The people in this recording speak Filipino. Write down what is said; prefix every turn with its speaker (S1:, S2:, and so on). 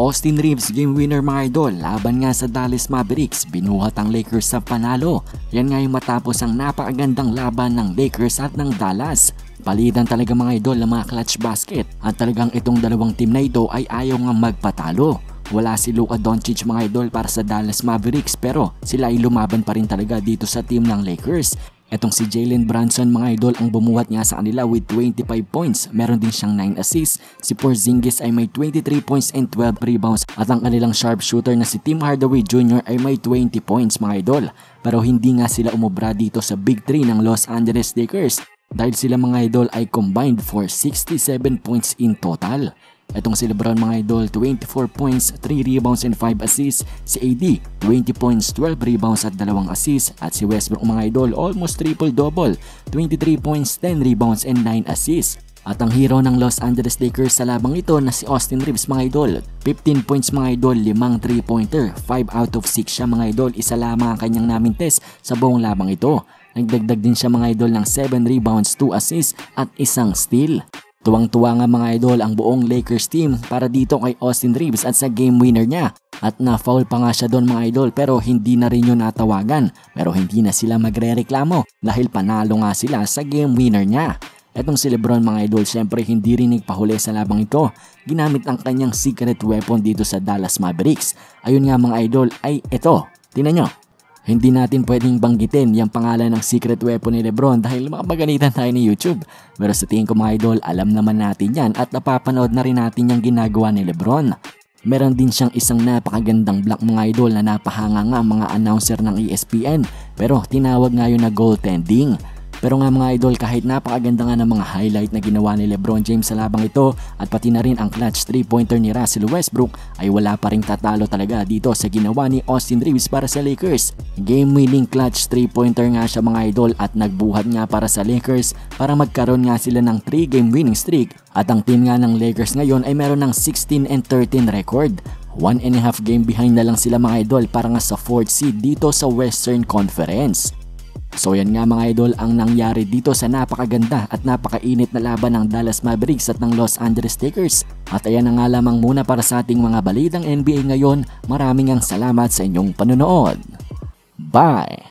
S1: Austin Reeves game winner mga idol, laban nga sa Dallas Mavericks, binuhat ang Lakers sa panalo. Yan nga yung matapos ang napakagandang laban ng Lakers at ng Dallas. Palitan talaga mga idol ng mga clutch basket at talagang itong dalawang team na ito ay ayaw nga magpatalo. Wala si Luka Doncic mga idol para sa Dallas Mavericks pero sila ay lumaban pa rin talaga dito sa team ng Lakers. Etong si Jalen Brunson mga idol ang bumuhat niya sa kanila with 25 points. Meron din siyang 9 assists. Si Porzingis ay may 23 points and 12 rebounds at ang kanilang sharpshooter na si Tim Hardaway Jr. ay may 20 points mga idol. Pero hindi nga sila umubra dito sa Big 3 ng Los Angeles Lakers dahil sila mga idol ay combined for 67 points in total. Itong si Lebron mga idol, 24 points, 3 rebounds and 5 assists. Si AD, 20 points, 12 rebounds at 2 assists. At si Westbrook mga idol, almost triple-double, 23 points, 10 rebounds and 9 assists. At ang hero ng Los Angeles Lakers sa labang ito na si Austin Reeves mga idol. 15 points mga idol, 5 3-pointer, 5 out of 6 siya mga idol. Isa lamang ang kanyang naming test sa buong labang ito. Nagdagdag din siya mga idol ng 7 rebounds, 2 assists at isang steal. Tuwang-tuwa nga mga idol ang buong Lakers team para dito kay Austin Reeves at sa game winner niya. At na-foul pa nga siya doon mga idol pero hindi na rin yun natawagan. Pero hindi na sila magre-reklamo dahil panalo nga sila sa game winner niya. Etong si Lebron mga idol syempre hindi rin nagpahuli sa labang ito. Ginamit ang kanyang secret weapon dito sa Dallas Mavericks. Ayun nga mga idol ay ito. Tingnan nyo. Hindi natin pwedeng banggitin yung pangalan ng secret weapon ni Lebron dahil makapaganitan tayo ni YouTube. Pero sa tingin ko mga idol, alam naman natin yan at napapanood na rin natin yung ginagawa ni Lebron. Meron din siyang isang napakagandang block mga idol na napahanga nga mga announcer ng ESPN pero tinawag nga yun na goaltending. Pero nga mga idol kahit napakaganda nga ng mga highlight na ginawa ni Lebron James sa labang ito at pati na rin ang clutch 3-pointer ni Russell Westbrook ay wala pa rin tatalo talaga dito sa ginawa ni Austin Reeves para sa Lakers. Game winning clutch 3-pointer nga siya mga idol at nagbuhat nga para sa Lakers para magkaroon nga sila ng 3 game winning streak at ang team nga ng Lakers ngayon ay meron ng 16 and 13 record. One and a half game behind na lang sila mga idol para nga sa 4th seed dito sa Western Conference. So yan nga mga idol ang nangyari dito sa napakaganda at napakainit na laban ng Dallas Mavericks at ng Los Angeles Lakers. At ayan na nga lamang muna para sa ating mga balitang NBA ngayon. Maraming ang salamat sa inyong panonood. Bye!